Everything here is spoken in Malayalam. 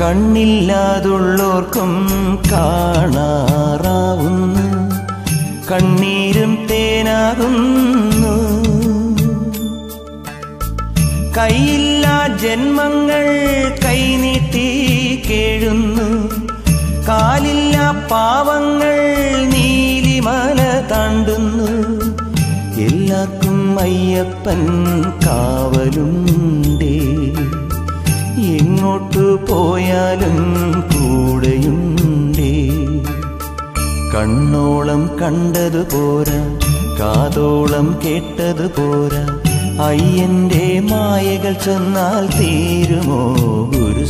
കണ്ണില്ലാതുള്ളോർക്കും കാണാറാവുന്നു. കണ്ണീരും തേനാകുന്നു. കൈയില്ലാ ജന്മങ്ങൾ കൈനീട്ടി കേഴുന്നു. കാലില്ല പാവങ്ങൾ നീലിമല താണ്ടുന്നു. എല്ലാവർക്കും അയ്യപ്പൻ കാവലുണ്ടേ എങ്ങോട്ടു പോയാലും കൂടെയുണ്ടേ. കണ്ണോളം കണ്ടത് പോരാ കാതോളം കേട്ടത് പോരാ. അയ്യന്റെ മായകൾ ചെന്നാൽ തീരുമോ ഗുരുസ്വാമി